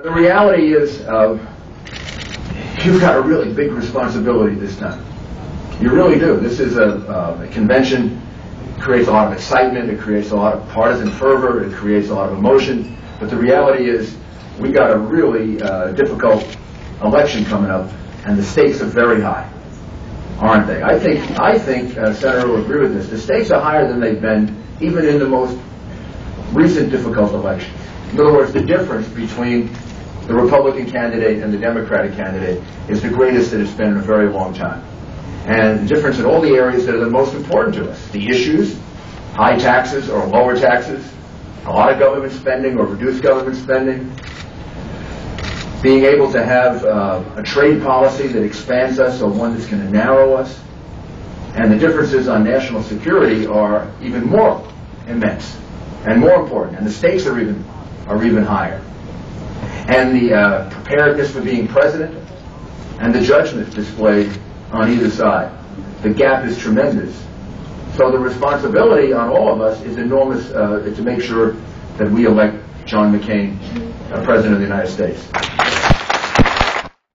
The reality is, uh, you've got a really big responsibility this time. You really do. This is a, uh, a convention. It creates a lot of excitement. It creates a lot of partisan fervor. It creates a lot of emotion. But the reality is, we got a really uh, difficult election coming up, and the stakes are very high, aren't they? I think I think uh, Senator will agree with this. The stakes are higher than they've been even in the most recent difficult election. In other words, the difference between the Republican candidate and the Democratic candidate is the greatest that it's been in a very long time. And the difference in all the areas that are the most important to us, the issues, high taxes or lower taxes, a lot of government spending or reduced government spending, being able to have uh, a trade policy that expands us or one that's going to narrow us. And the differences on national security are even more immense and more important, and the stakes are even are even higher. And the uh, preparedness for being president and the judgment displayed on either side. The gap is tremendous. So the responsibility on all of us is enormous uh, to make sure that we elect John McCain uh, President of the United States.